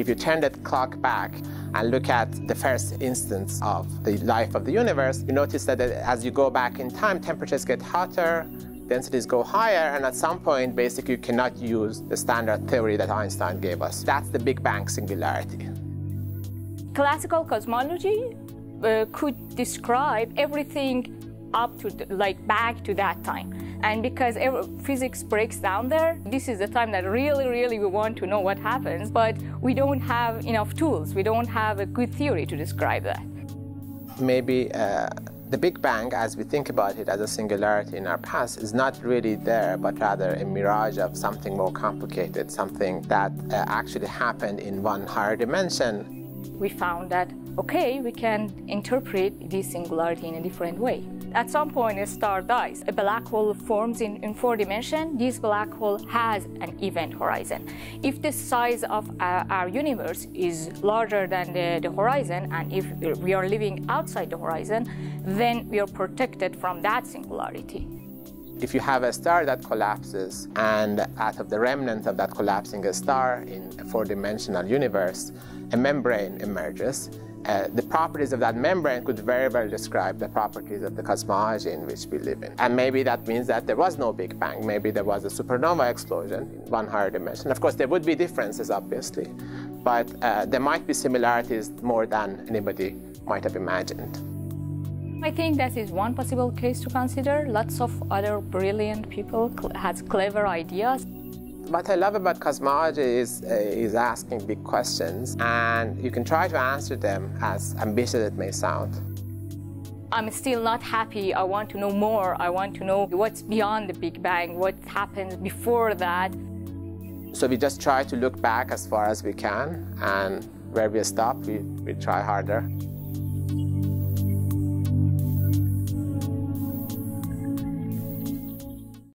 If you turn that clock back and look at the first instance of the life of the universe, you notice that as you go back in time, temperatures get hotter, densities go higher, and at some point, basically, you cannot use the standard theory that Einstein gave us. That's the Big Bang singularity. Classical cosmology uh, could describe everything up to the, like back to that time. And because physics breaks down there, this is the time that really, really we want to know what happens, but we don't have enough tools. We don't have a good theory to describe that. Maybe uh, the Big Bang, as we think about it as a singularity in our past, is not really there, but rather a mirage of something more complicated, something that uh, actually happened in one higher dimension. We found that, okay, we can interpret this singularity in a different way. At some point, a star dies. A black hole forms in, in four dimensions. This black hole has an event horizon. If the size of our, our universe is larger than the, the horizon, and if we are living outside the horizon, then we are protected from that singularity. If you have a star that collapses, and out of the remnant of that collapsing star in a four-dimensional universe, a membrane emerges, uh, the properties of that membrane could very well describe the properties of the cosmology in which we live in. And maybe that means that there was no Big Bang. Maybe there was a supernova explosion in one higher dimension. Of course, there would be differences, obviously, but uh, there might be similarities more than anybody might have imagined. I think that is one possible case to consider. Lots of other brilliant people has clever ideas. What I love about cosmology is, uh, is asking big questions, and you can try to answer them as ambitious it may sound. I'm still not happy. I want to know more. I want to know what's beyond the Big Bang, what happened before that. So we just try to look back as far as we can, and where we stop, we, we try harder.